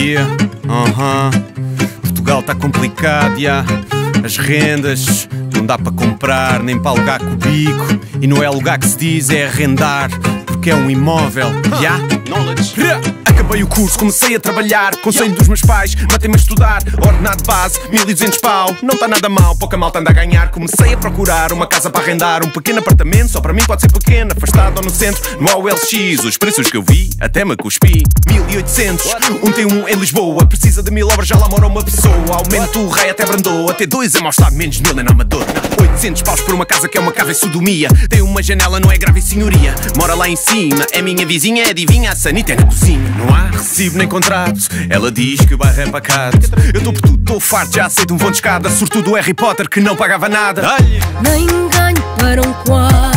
Yeah, aham. Portugal tá complicado, yeah. As rendas não dá para comprar, nem para alugar cubico. E não é alugar que se diz, é arrendar, porque é um imóvel, yeah. Knowledge. Acabei o curso, comecei a trabalhar. Conselho dos meus pais, matei-me a estudar. Ordenado base, 1200 pau. Não está nada mal, pouca malta anda a ganhar. Comecei a procurar uma casa para arrendar. Um pequeno apartamento, só para mim pode ser pequeno. Afastado ou no centro, no OLX. Os preços que eu vi, até me cuspi. 1800, um T1 em Lisboa. Precisa de mil obras, já lá mora uma pessoa. Aumento o rei até brandou. Até dois é mau estado, menos mil é na Amador. 800 paus por uma casa que é uma casa em sodomia. Tem uma janela, não é grave senhoria. Mora lá em cima, é minha vizinha, adivinha, a sanita é na cozinha. Não há recibo nem contrato. Ela diz que o bairro é pacato. Eu estou por tudo, estou farto, já aceito um vão de escada. Sortudo Harry Potter que não pagava nada. Nem ganho para um quarto.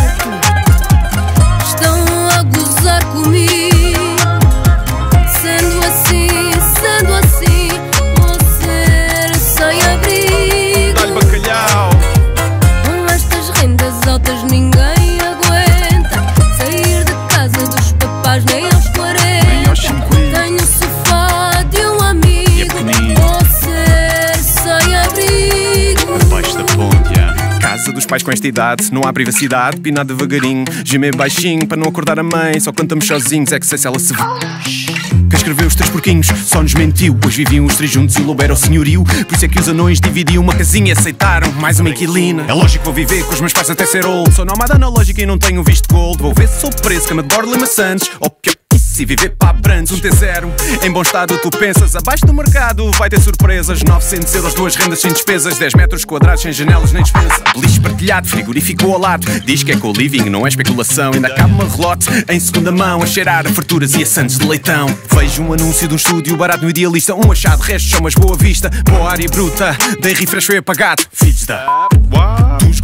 Pais com esta idade, não há privacidade, pinar devagarinho, gemer baixinho para não acordar a mãe, só quando estamos sozinhos é que sei se ela se. Quem escreveu os três porquinhos só nos mentiu, pois viviam os três juntos e o lobo era o senhorio. Por isso é que os anões dividiam uma casinha e aceitaram mais uma inquilina. É lógico que vou viver com os meus pais até ser old. Sou nómada analógica e não tenho visto gold. Vou ver se sou preso, cama de borla e maçantes. Ou que e viver para Abrantes, um T0 Em bom estado tu pensas, abaixo do mercado Vai ter surpresas, 900 euros, duas rendas sem despesas. 10 metros quadrados, sem janelas nem dispensa Beliche partilhado, frigorífico ao lado. Diz que é co-living, não é especulação. Ainda cabe uma relote em segunda mão A cheirar a farturas e a santos de leitão. Vejo um anúncio de um estúdio barato no idealista. Um achado, restos são mas boa vista. Boa área bruta, dei refresh foi apagado. Filhos da...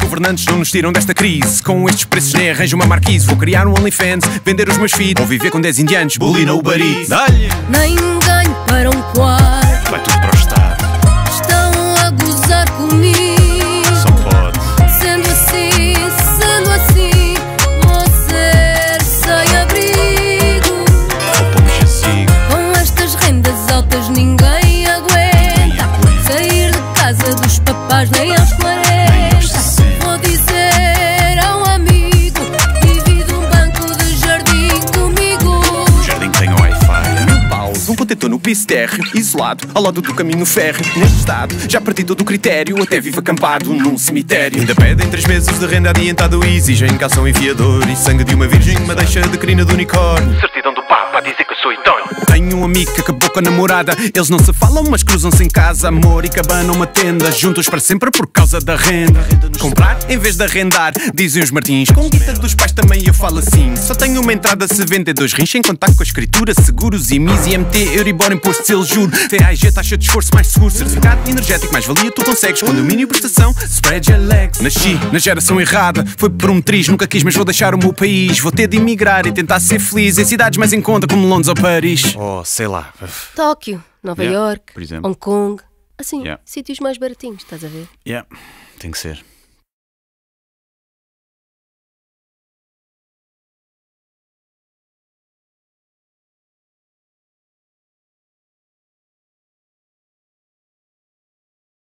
Governantes não nos tiram desta crise. Com estes preços nem arranjo uma marquise. Vou criar um OnlyFans, vender os meus feeds. Vou viver com 10 indianos, bully no Uber Eats Dá-lhe! Um contentor no piso térreo Isolado, ao lado do caminho férreo Neste estado, já perdi todo o critério Até vivo acampado num cemitério Ainda pedem três meses de renda adiantado E exigem calção enfiador E sangue de uma virgem, uma deixa de crina de unicórnio Certidão do Papa a dizer que eu sou idóneo. Tenho um amigo que acabou com a namorada. Eles não se falam, mas cruzam-se em casa. Amor e cabana, uma tenda. Juntos para sempre por causa da renda. Comprar em vez de arrendar Dizem os Martins. Com guita dos pais também eu falo assim. Só tenho uma entrada se vender dois rins Sem contar com a escritura Seguros, IMIS, IMT, Euribor, Imposto Selo, Juro. TAG, taxa de esforço mais seguro. Certificado energético, mais valia tu consegues. Condomínio, prestação, spread Alex Nasci na geração errada. Foi por um triz, nunca quis Mas vou deixar o meu país. Vou ter de emigrar e tentar ser feliz Em cidades mais em conta como Londres ou Paris. Oh, sei lá. Tóquio, Nova Yeah, York. Hong Kong. Assim, Yeah. sítios mais baratinhos, estás a ver? Yeah, tem que ser.